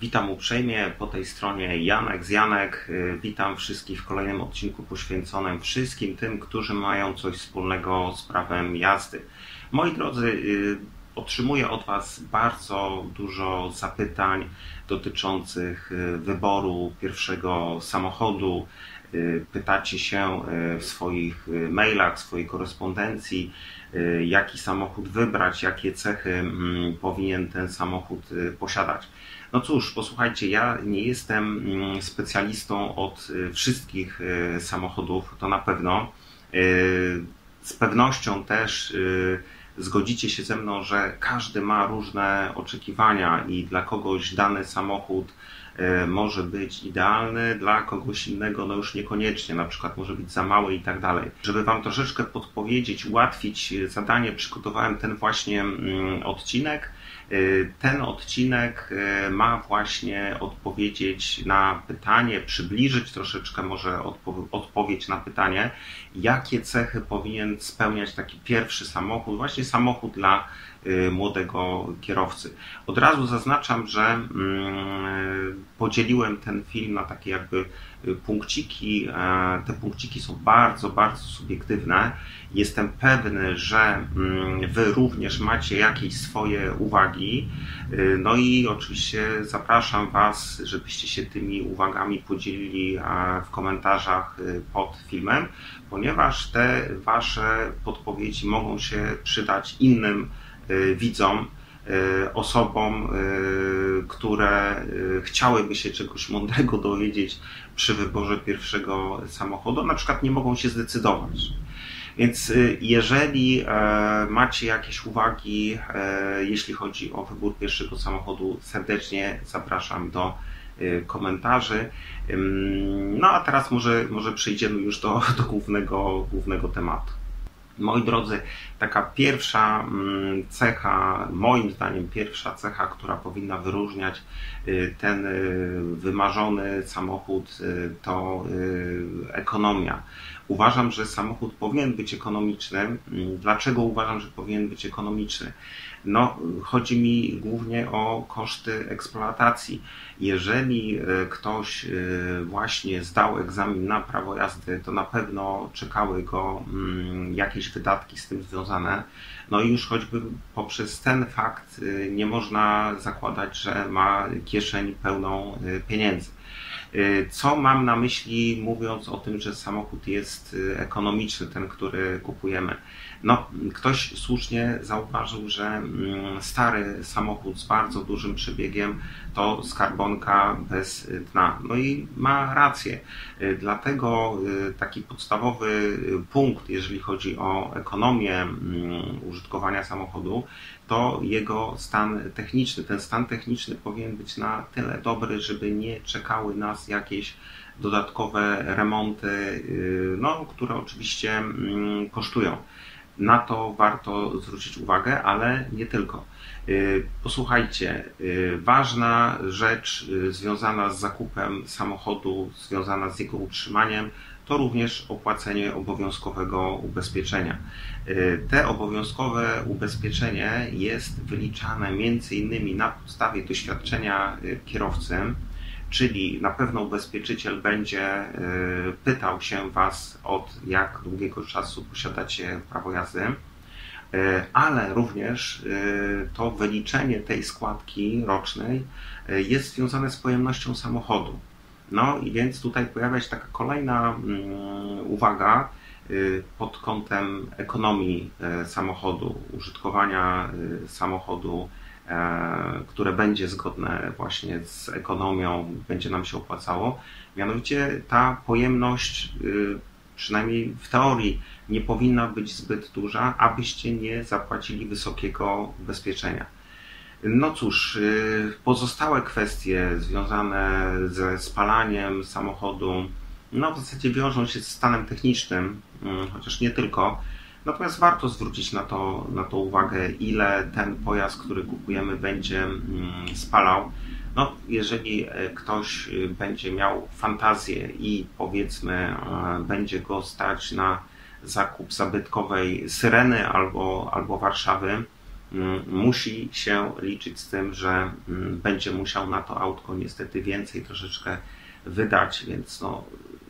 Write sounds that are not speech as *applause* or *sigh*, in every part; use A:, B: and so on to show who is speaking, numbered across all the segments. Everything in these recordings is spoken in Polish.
A: Witam uprzejmie po tej stronie Janek z Janek. Y, witam wszystkich w kolejnym odcinku poświęconym wszystkim tym, którzy mają coś wspólnego z prawem jazdy. Moi drodzy, y, otrzymuję od Was bardzo dużo zapytań dotyczących y, wyboru pierwszego samochodu. Pytacie się w swoich mailach, w swojej korespondencji, jaki samochód wybrać, jakie cechy mm, powinien ten samochód posiadać. No cóż, posłuchajcie, ja nie jestem mm, specjalistą od y, wszystkich y, samochodów, to na pewno. Y, z pewnością też zgodzicie się ze mną, że każdy ma różne oczekiwania i dla kogoś dany samochód może być idealny, dla kogoś innego no już niekoniecznie, na przykład może być za mały i tak dalej. Żeby Wam troszeczkę podpowiedzieć, ułatwić zadanie, przygotowałem ten właśnie mm, odcinek ten odcinek y, ma właśnie odpowiedzieć na pytanie, przybliżyć troszeczkę może odpowiedź na pytanie, jakie cechy powinien spełniać taki pierwszy samochód, właśnie samochód dla y, młodego kierowcy. Od razu zaznaczam, że mm, podzieliłem ten film na takie jakby punkciki. E, te punkciki są bardzo, bardzo subiektywne. Jestem pewny, że mm, Wy również macie jakieś swoje uwagi. E, no i oczywiście zapraszam Was, żebyście się tymi uwagami podzielili w komentarzach pod filmem, ponieważ te Wasze podpowiedzi mogą się przydać innym widzom, osobom, które chciałyby się czegoś mądrego dowiedzieć przy wyborze pierwszego samochodu, na przykład nie mogą się zdecydować. Więc y, jeżeli e, macie jakieś uwagi, e, jeśli chodzi o wybór pierwszego samochodu, serdecznie zapraszam do y, komentarzy. No a teraz może, może przejdziemy już do, do głównego, głównego tematu. Moi drodzy, taka pierwsza mm, cecha, moim zdaniem pierwsza cecha, która powinna wyróżniać y, ten wymarzony samochód, to ekonomia. Uważam, że samochód powinien być ekonomiczny. Mm, dlaczego uważam, że powinien być ekonomiczny? No, chodzi mi głównie o koszty eksploatacji. Jeżeli e, ktoś e, właśnie zdał egzamin na prawo jazdy, to na pewno czekały go mm, jakieś wydatki z tym związane. No i już choćby poprzez ten fakt e, nie można zakładać, że ma kieszeń pełną pieniędzy. Co mam na myśli, mówiąc o tym, że samochód jest ekonomiczny, ten, który kupujemy? No, ktoś słusznie zauważył, że mm, stary samochód z bardzo dużym przebiegiem to skarbonka bez dna. No i ma rację. Dlatego y, taki podstawowy punkt, jeżeli chodzi o ekonomię mm, użytkowania samochodu, to jego stan techniczny. Ten stan techniczny powinien być na tyle dobry, żeby nie czekały nas jakieś dodatkowe remonty, y, no, które oczywiście mm, kosztują. Na to warto zwrócić uwagę, ale nie tylko. Y, posłuchajcie, y, ważna rzecz związana z zakupem samochodu, związana z jego utrzymaniem, to również opłacenie obowiązkowego ubezpieczenia. Te obowiązkowe ubezpieczenie jest wyliczane innymi na podstawie doświadczenia kierowcy, Czyli na pewno ubezpieczyciel będzie y, pytał się Was od jak długiego czasu posiadacie prawo jazdy, y, ale również y, to wyliczenie tej składki rocznej jest związane z pojemnością samochodu. No i więc tutaj pojawia się taka kolejna mm, uwaga pod kątem ekonomii samochodu, użytkowania samochodu E, które będzie zgodne właśnie z ekonomią, będzie nam się opłacało. Mianowicie ta pojemność, y, przynajmniej w teorii, nie powinna być zbyt duża, abyście nie zapłacili wysokiego ubezpieczenia. No cóż, y, pozostałe kwestie związane ze spalaniem samochodu, no w zasadzie wiążą się z stanem technicznym, mm, chociaż nie tylko. Natomiast warto zwrócić na to, na to uwagę, ile ten pojazd, który kupujemy, będzie mm, spalał. No, jeżeli e, ktoś e, będzie miał fantazję i powiedzmy e, będzie go stać na zakup zabytkowej Syreny albo, albo Warszawy, musi się liczyć z tym, że mm, będzie musiał na to autko niestety więcej troszeczkę wydać, więc no,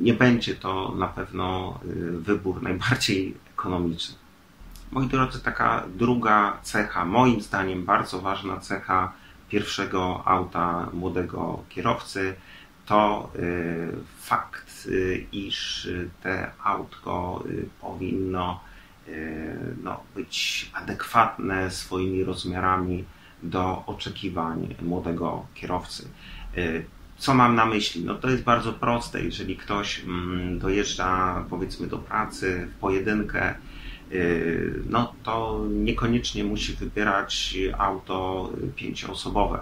A: nie będzie to na pewno y, wybór najbardziej ekonomiczny. Moi drodzy, taka druga cecha, moim zdaniem bardzo ważna cecha pierwszego auta młodego kierowcy, to y, fakt, y, iż te autko powinno no, być adekwatne swoimi rozmiarami do oczekiwań młodego kierowcy. Co mam na myśli? No to jest bardzo proste. Jeżeli ktoś mm, dojeżdża powiedzmy do pracy w pojedynkę, y, no to niekoniecznie musi wybierać auto pięcioosobowe.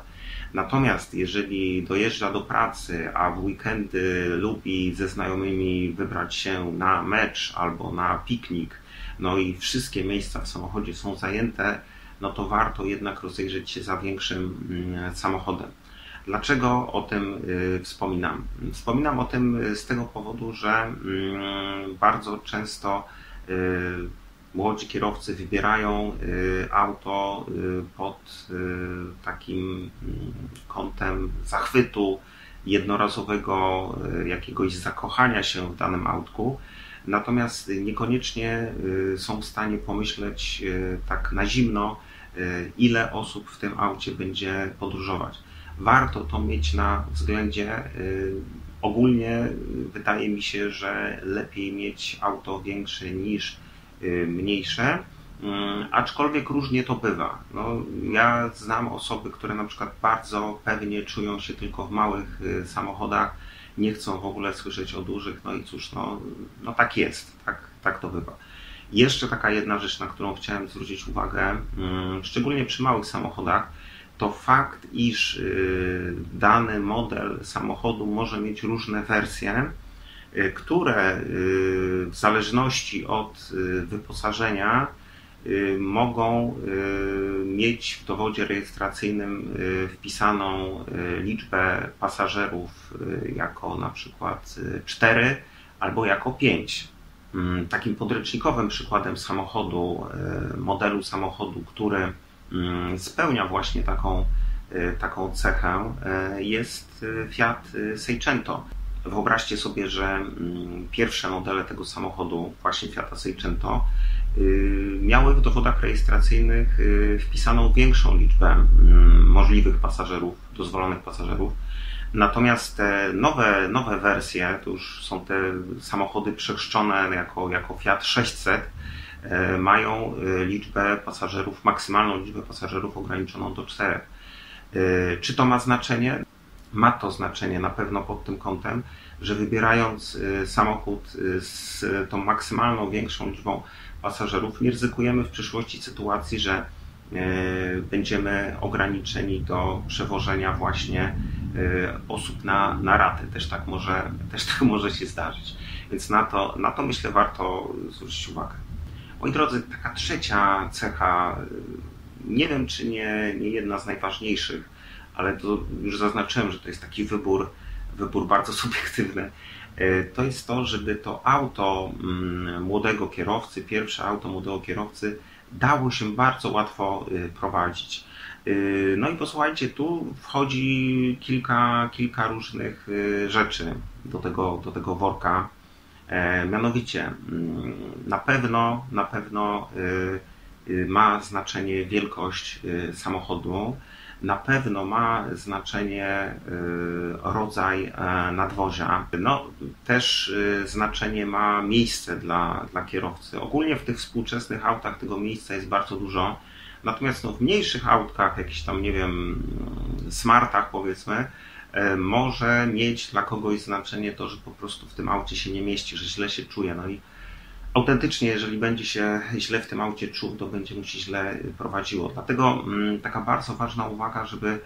A: Natomiast jeżeli dojeżdża do pracy, a w weekendy lubi ze znajomymi wybrać się na mecz albo na piknik, no i wszystkie miejsca w samochodzie są zajęte, no to warto jednak rozejrzeć się za większym mm, samochodem. Dlaczego o tym y, wspominam? Wspominam o tym y, z tego powodu, że mm, bardzo często y, młodzi kierowcy wybierają auto pod takim mm, kątem zachwytu, jednorazowego jakiegoś zakochania się w danym autku. Natomiast niekoniecznie są w stanie pomyśleć tak na zimno, ile osób w tym aucie będzie podróżować warto to mieć na względzie. Y, ogólnie wydaje mi się, że lepiej mieć auto większe niż y, mniejsze, aczkolwiek różnie to bywa. No, ja znam osoby, które na przykład bardzo pewnie czują się tylko w małych y, samochodach, nie chcą w ogóle słyszeć o dużych, no i cóż, no, no tak jest, tak, tak to bywa. Jeszcze taka jedna rzecz, na którą chciałem zwrócić uwagę, mm, szczególnie przy małych samochodach, to fakt, iż y, dany model samochodu może mieć różne wersje, y, które y, w zależności od wyposażenia mogą mieć w dowodzie rejestracyjnym wpisaną liczbę pasażerów jako na przykład 4 albo jako 5. Mm, takim podręcznikowym przykładem samochodu, modelu samochodu, który Mm, spełnia właśnie taką, y, taką cechę, y, jest y, Fiat Seicento. Wyobraźcie sobie, że mm, pierwsze modele tego samochodu, właśnie Fiata Seicento, miały w dowodach rejestracyjnych wpisaną większą liczbę mm, możliwych pasażerów, dozwolonych pasażerów. Natomiast te nowe, nowe wersje, to już są te samochody przechrzczone jako, jako Fiat 600, E, mają liczbę pasażerów, maksymalną liczbę pasażerów ograniczoną do czterech. E, czy to ma znaczenie? Ma to znaczenie na pewno pod tym kątem, że wybierając samochód z tą maksymalną większą liczbą pasażerów, nie ryzykujemy w przyszłości sytuacji, że będziemy ograniczeni do przewożenia właśnie osób na, na raty. Też tak, może, *laughs* też tak może się zdarzyć. Więc na to, na to myślę warto zwrócić uwagę. Moi drodzy, taka trzecia cecha, y, nie wiem czy nie, nie jedna z najważniejszych, ale to już zaznaczyłem, że to jest taki wybór, wybór bardzo *laughs* subiektywny. Y, to jest to, żeby to auto mm, młodego kierowcy, pierwsze auto młodego kierowcy, dało się bardzo łatwo y, prowadzić. No i posłuchajcie, tu wchodzi kilka, kilka różnych rzeczy do tego, do tego worka E, mianowicie, mm, na pewno, na pewno y, y, ma znaczenie wielkość y, samochodu, na pewno ma znaczenie rodzaj e, nadwozia. No, też znaczenie ma miejsce dla, dla kierowcy. Ogólnie w tych współczesnych autach tego miejsca jest bardzo dużo. Natomiast no, w mniejszych autkach, jakichś tam, nie wiem, smartach powiedzmy, E, może mieć dla kogoś znaczenie to, że po prostu w tym aucie się nie mieści, że źle się czuje. No i autentycznie, jeżeli będzie się źle w tym aucie czuł, to będzie mu się źle prowadziło. Dlatego mm, taka bardzo ważna uwaga, żeby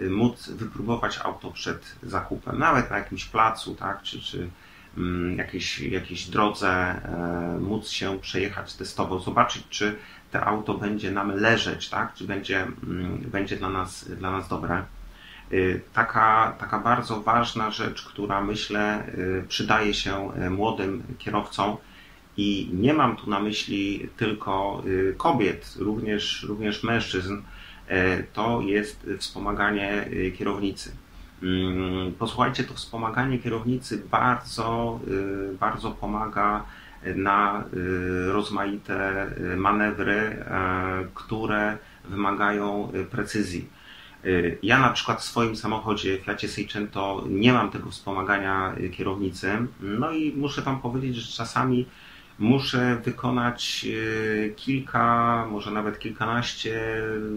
A: y, móc wypróbować auto przed zakupem, nawet na jakimś placu, tak, czy, czy mm, jakiejś, jakiejś drodze, e, móc się przejechać testowo, zobaczyć, czy to auto będzie nam leżeć, tak, czy będzie, mm, będzie dla nas, dla nas dobre. Y, taka, taka bardzo ważna rzecz, która myślę y, przydaje się y, młodym kierowcom, I nie mam tu na myśli tylko kobiet, również, również mężczyzn. To jest wspomaganie kierownicy. Mm, posłuchajcie, to wspomaganie kierownicy bardzo, bardzo pomaga na rozmaite manewry, które wymagają precyzji Y, ja na przykład w swoim samochodzie Fiacie Seicento nie mam tego wspomagania y, kierownicy, no i muszę Wam powiedzieć, że czasami muszę wykonać y, kilka, może nawet kilkanaście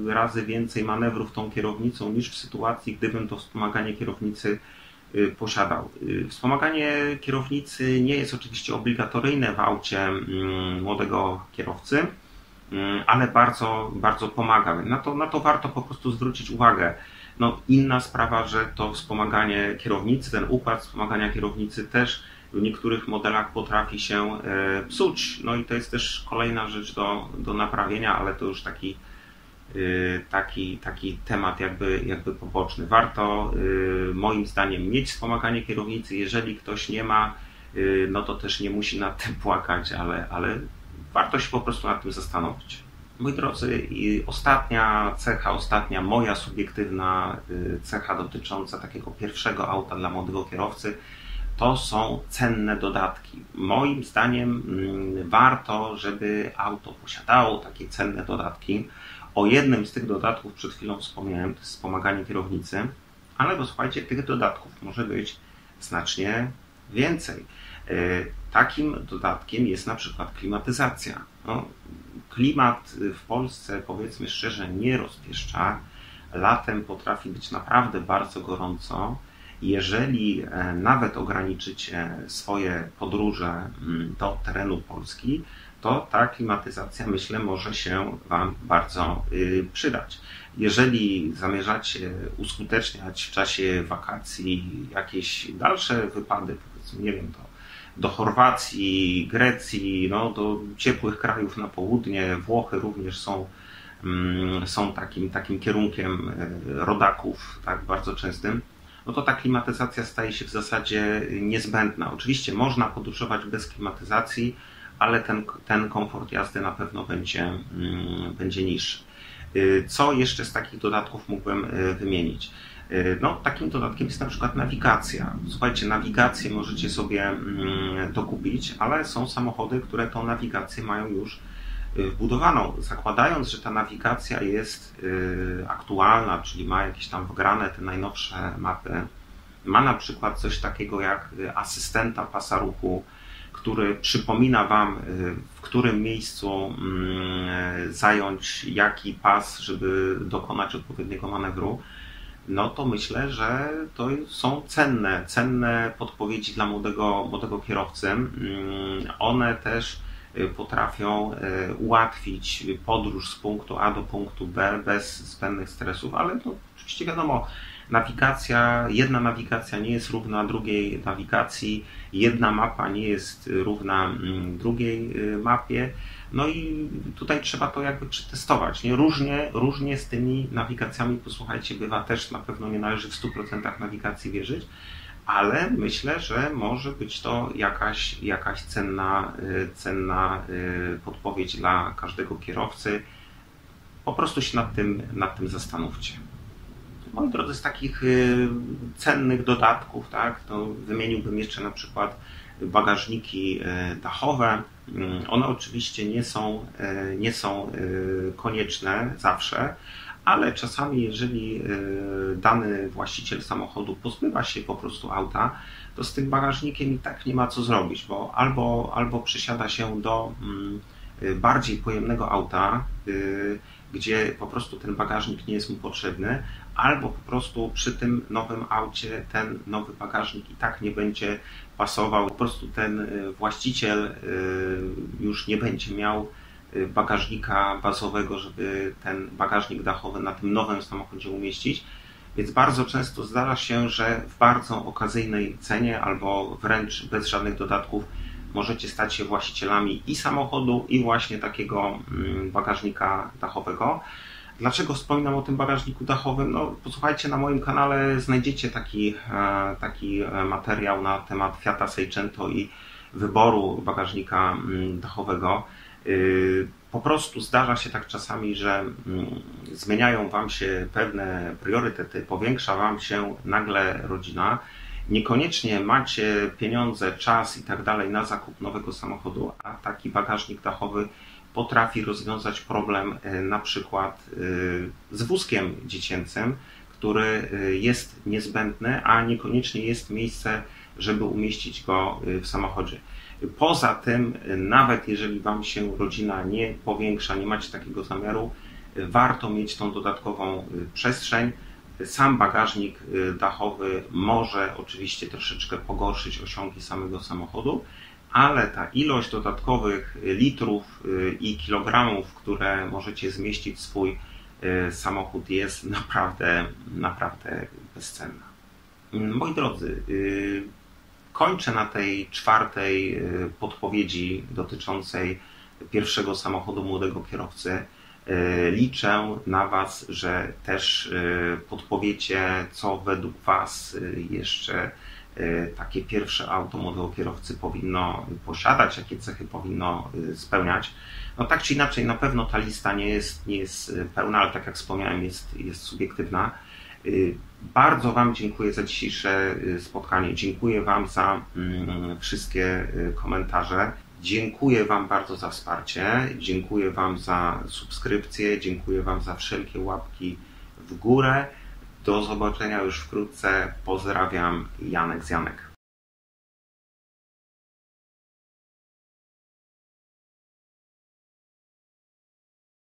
A: razy więcej manewrów tą kierownicą niż w sytuacji, gdybym to wspomaganie kierownicy posiadał. Wspomaganie kierownicy nie jest oczywiście obligatoryjne w aucie mm, młodego kierowcy, Mm, ale bardzo, bardzo pomaga. Na to, na to warto po prostu zwrócić uwagę. No, inna sprawa, że to wspomaganie kierownicy, ten układ wspomagania kierownicy też w niektórych modelach potrafi się e, psuć. No i to jest też kolejna rzecz do, do naprawienia, ale to już taki, e, taki, taki temat jakby, jakby poboczny. Warto e, moim zdaniem mieć wspomaganie kierownicy. Jeżeli ktoś nie ma, no to też nie musi nad tym płakać, ale, ale warto się po prostu nad tym zastanowić. Moi drodzy, ostatnia cecha, ostatnia moja subiektywna cecha dotycząca takiego pierwszego auta dla młodego kierowcy to są cenne dodatki. Moim zdaniem mm, warto, żeby auto posiadało takie cenne dodatki. O jednym z tych dodatków przed chwilą wspomniałem, to jest wspomaganie kierownicy, ale posłuchajcie, tych dodatków może być znacznie więcej. Y, Takim dodatkiem jest na przykład klimatyzacja. No, klimat w Polsce, powiedzmy szczerze, nie rozpieszcza. Latem potrafi być naprawdę bardzo gorąco. Jeżeli e, nawet ograniczycie swoje podróże mm, do terenu Polski, to ta klimatyzacja, myślę, może się Wam bardzo y, przydać. Jeżeli zamierzacie uskuteczniać w czasie wakacji jakieś dalsze wypady, powiedzmy, nie wiem, to do Chorwacji, Grecji, no, do ciepłych krajów na południe. Włochy również są, mm, są takim, takim kierunkiem e, rodaków, tak bardzo częstym. No to ta klimatyzacja staje się w zasadzie niezbędna. Oczywiście można podróżować bez klimatyzacji, ale ten, ten komfort jazdy na pewno będzie, mm, będzie niższy. E, co jeszcze z takich dodatków mógłbym e, wymienić? Y, no, takim dodatkiem jest na przykład nawigacja. Słuchajcie, nawigację możecie sobie mm, dokupić, ale są samochody, które tą nawigację mają już y, wbudowaną. Zakładając, że ta nawigacja jest y, aktualna, czyli ma jakieś tam wgrane te najnowsze mapy, ma na przykład coś takiego jak asystenta pasa ruchu, który przypomina Wam, w którym miejscu mm, zająć jaki pas, żeby dokonać odpowiedniego manewru no to myślę, że to są cenne, cenne podpowiedzi dla młodego, młodego kierowcy. Mm, one też y, potrafią y, ułatwić podróż z punktu A do punktu B bez zbędnych stresów, ale to oczywiście wiadomo, nawigacja, jedna nawigacja nie jest równa drugiej nawigacji, jedna mapa nie jest równa mm, drugiej y, mapie. No i tutaj trzeba to jakby przetestować. Nie? Różnie, różnie z tymi nawigacjami, posłuchajcie, bywa też na pewno nie należy w 100% nawigacji wierzyć, ale myślę, że może być to jakaś, jakaś cenna, y, cenna y, podpowiedź dla każdego kierowcy. Po prostu się nad tym, nad tym zastanówcie. Moi drodzy, z takich y, cennych dodatków, tak, to wymieniłbym jeszcze na przykład bagażniki dachowe, Mm, one oczywiście nie są, e, nie są e, konieczne zawsze, ale czasami, jeżeli e, dany właściciel samochodu pozbywa się po prostu auta, to z tym bagażnikiem i tak nie ma co zrobić, bo albo, albo przesiada się do mm, bardziej pojemnego auta, gdzie po prostu ten bagażnik nie jest mu potrzebny, albo po prostu przy tym nowym aucie ten nowy bagażnik i tak nie będzie pasował. Po prostu ten y, właściciel y, już nie będzie miał y, bagażnika bazowego, żeby ten bagażnik dachowy na tym nowym samochodzie umieścić. Więc bardzo często zdarza się, że w bardzo okazyjnej cenie albo wręcz bez żadnych dodatków możecie stać się właścicielami i samochodu, i właśnie takiego mm, bagażnika dachowego. Dlaczego wspominam o tym bagażniku dachowym? No, posłuchajcie, na moim kanale znajdziecie taki, e, taki e, materiał na temat Fiata Seicento i wyboru bagażnika mm, dachowego. Po prostu zdarza się tak czasami, że mm, zmieniają Wam się pewne priorytety, powiększa Wam się nagle rodzina. Niekoniecznie macie pieniądze, czas i tak dalej na zakup nowego samochodu, a taki bagażnik dachowy potrafi rozwiązać problem e, na przykład e, z wózkiem dziecięcym, który e, jest niezbędny, a niekoniecznie jest miejsce, żeby umieścić go w samochodzie. Poza tym, nawet jeżeli Wam się rodzina nie powiększa, nie macie takiego zamiaru, warto mieć tą dodatkową przestrzeń. Sam bagażnik dachowy może oczywiście troszeczkę pogorszyć osiągi samego samochodu, ale ta ilość dodatkowych litrów y, i kilogramów, które możecie zmieścić w swój y, samochód jest naprawdę, naprawdę bezcenna. Moi drodzy, y, kończę na tej czwartej podpowiedzi dotyczącej pierwszego samochodu młodego kierowcy. Liczę na Was, że też podpowiecie, co według Was jeszcze E, takie pierwsze auto młodego kierowcy powinno posiadać, jakie cechy powinno e, spełniać. No tak czy inaczej, na pewno ta lista nie jest, nie jest e, pełna, ale tak jak wspomniałem, jest, jest subiektywna. Bardzo Wam dziękuję za dzisiejsze spotkanie. Dziękuję Wam za mm, wszystkie komentarze. Dziękuję Wam bardzo za wsparcie. Dziękuję Wam za subskrypcję. Dziękuję Wam za wszelkie łapki w górę. Do zobaczenia już wkrótce. Pozdrawiam, Janek z Janek.